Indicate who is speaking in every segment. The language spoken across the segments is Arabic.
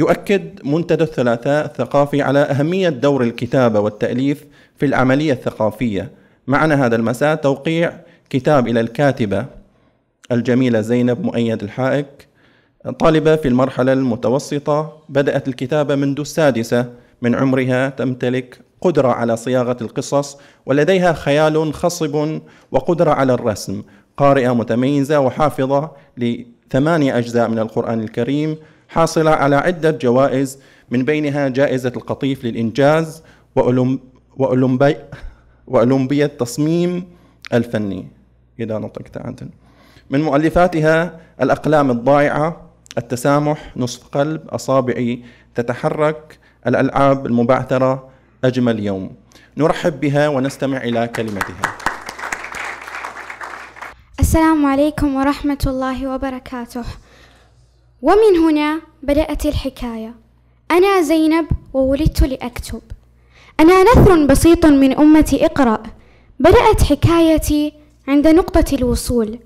Speaker 1: يؤكد منتدى الثلاثاء الثقافي على أهمية دور الكتابة والتأليف في العملية الثقافية. معنا هذا المساء توقيع كتاب إلى الكاتبة الجميلة زينب مؤيد الحائك طالبة في المرحلة المتوسطة بدأت الكتابة منذ السادسة من عمرها تمتلك قدرة على صياغة القصص ولديها خيال خصب وقدرة على الرسم. قارئة متميزة وحافظة لثمانية أجزاء من القرآن الكريم حاصلة على عدة جوائز من بينها جائزة القطيف للإنجاز وأولمبي وأولمبية التصميم الفني. إذا نطقت عدل من مؤلفاتها الأقلام الضائعة التسامح نصف قلب أصابعي تتحرك الألعاب المبعثرة أجمل يوم. نرحب بها ونستمع إلى كلمتها.
Speaker 2: السلام عليكم ورحمة الله وبركاته. ومن هنا بدأت الحكاية. أنا زينب وولدت لأكتب أنا نثر بسيط من أمة اقرأ. بدأت حكايتي عند نقطة الوصول.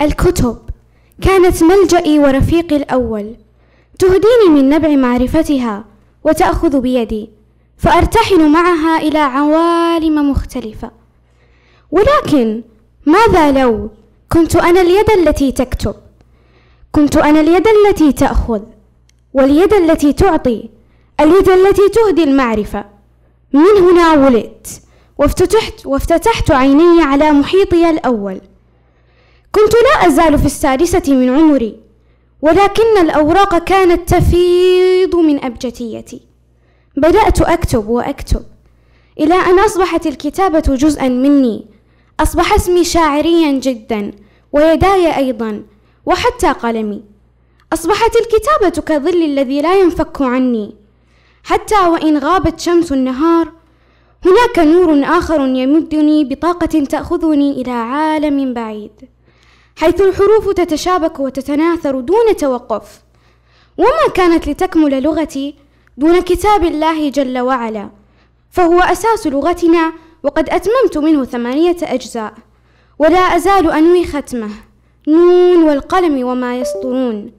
Speaker 2: الكتب. كانت ملجئي ورفيقي الأول. تهديني من نبع معرفتها وتأخذ بيدي. فأرتحل معها إلى عوالم مختلفة. ولكن ماذا لو كنت أنا اليد التي تكتب؟ كنت أنا اليد التي تأخذ واليد التي تعطي اليد التي تهدي المعرفة. من هنا ولدت وافتتحت وافتتحت عيني على محيطي الأول. كنت لا أزال في السادسة من عمري ولكن الأوراق كانت تفيض من أبجديتي. بدأت أكتب وأكتب إلى أن أصبحت الكتابة جزءا مني. أصبح اسمي شاعريا جدا ويداي أيضا. وحتى قلمي أصبحت الكتابة كظل الذي لا ينفك عني. حتى وإن غابت شمس النهار هناك نور آخر يمدني بطاقة تأخذني إلى عالم بعيد حيث الحروف تتشابك وتتناثر دون توقف. وما كانت لتكمل لغتي دون كتاب الله جل وعلا فهو أساس لغتنا وقد أتممت منه ثمانية أجزاء ولا أزال أنوي ختمه. نون والقلم وما يسطرون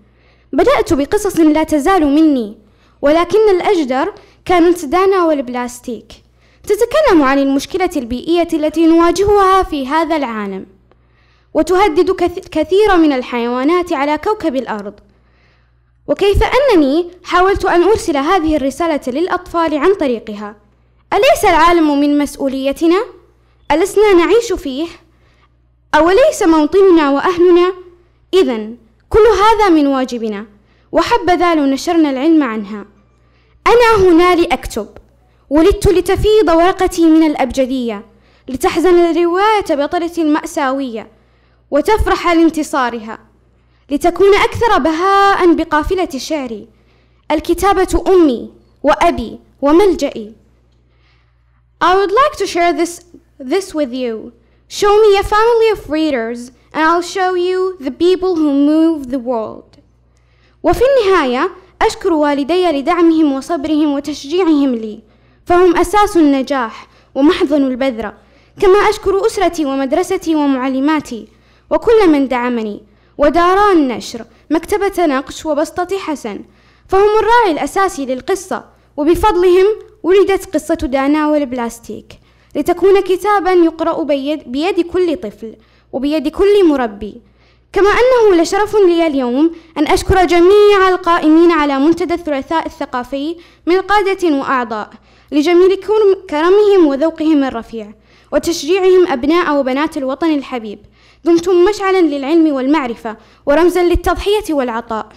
Speaker 2: بدأت بقصص لا تزال مني ولكن الأجدر كانت دانا والبلاستيك تتكلم عن المشكلة البيئية التي نواجهها في هذا العالم وتهدد كثير من الحيوانات على كوكب الأرض وكيف أنني حاولت أن أرسل هذه الرسالة للأطفال عن طريقها أليس العالم من مسؤوليتنا؟ ألسنا نعيش فيه؟ أوليس موطننا وأهلنا؟ إذا كل هذا من واجبنا وحبذا لو نشرنا العلم عنها أنا هنا لأكتب ولدت لتفيض ورقتي من الأبجدية لتحزن الرواية بطلة مأساوية وتفرح لانتصارها لتكون أكثر بهاء بقافلة شعري الكتابة أمي وأبي وملجئي I would like to share this, this with you. Show me a family of readers and I'll show you the people who move the world. وفي النهاية أشكر والدي لدعمهم وصبرهم وتشجيعهم لي. فهم أساس النجاح ومحضن البذرة كما أشكر أسرتي ومدرستي ومعلماتي وكل من دعمني. وداران النشر مكتبة نقش وبسطة حسن. فهم الراعي الأساسي للقصة وبفضلهم ولدت قصة دانا والبلاستيك. لتكون كتابا يقرأ بيد, بيد كل طفل وبيد كل مربي. كما أنه لشرف لي اليوم أن أشكر جميع القائمين على منتدى الثلاثاء الثقافي من قادة وأعضاء لجميل كرمهم وذوقهم الرفيع وتشجيعهم أبناء وبنات الوطن الحبيب. دمتم مشعلا للعلم والمعرفة ورمزا للتضحية والعطاء.